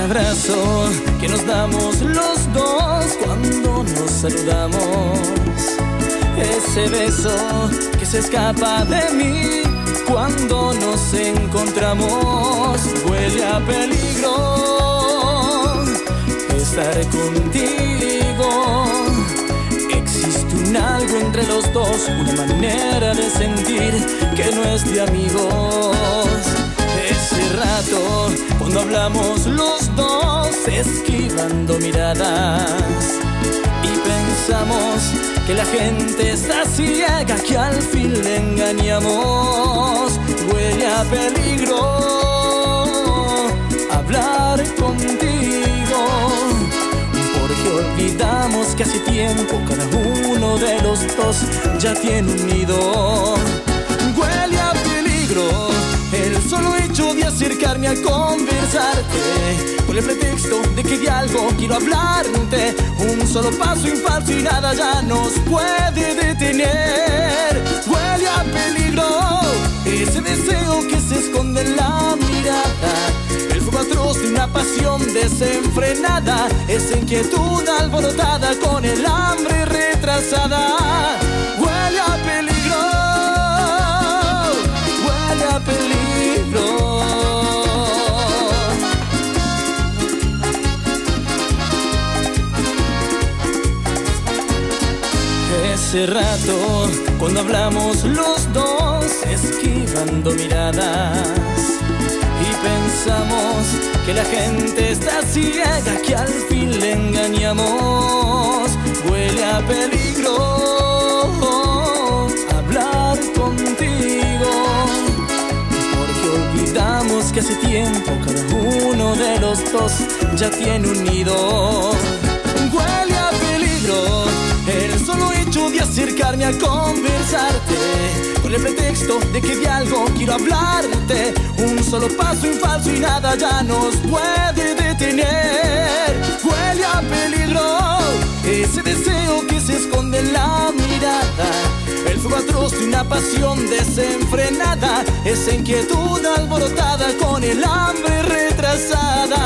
abrazo que nos damos los dos cuando nos saludamos. Ese beso que se escapa de mí cuando nos encontramos. Huele a peligro estar contigo. Existe un algo entre los dos, una manera de sentir que no es de amigos cuando hablamos los dos esquivando miradas. Y pensamos que la gente está ciega que al fin le engañamos. Huele a peligro hablar contigo. Porque olvidamos que hace tiempo cada uno de los dos ya tiene un nido conversarte. Con el pretexto de que de algo quiero hablarte. Un solo paso en falso y nada ya nos puede detener. Huele a peligro Ese deseo que se esconde en la mirada. El fuego atroz de una pasión desenfrenada. Esa inquietud alborotada con el hambre Hace rato, cuando hablamos los dos, esquivando miradas. Y pensamos que la gente está ciega, que al fin le engañamos. Huele a peligro hablar contigo. Porque olvidamos que hace tiempo cada uno de los dos ya tiene un nido. Huele a peligro hecho de acercarme a conversarte. Con el pretexto de que de algo quiero hablarte. Un solo paso en falso y nada ya nos puede detener. Huele a peligro Ese deseo que se esconde en la mirada. El fuego atroz de una pasión desenfrenada. Esa inquietud alborotada con el hambre retrasada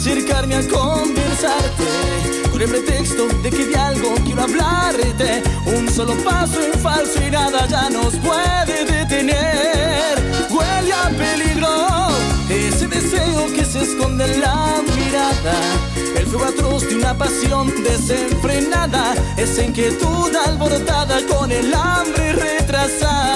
acercarme a conversarte con el pretexto de que de algo quiero hablarte. Un solo paso en falso y nada ya nos puede detener. Huele a peligro ese deseo que se esconde en la mirada. El fuego atroz de una pasión desenfrenada, esa inquietud alborotada con el hambre retrasada.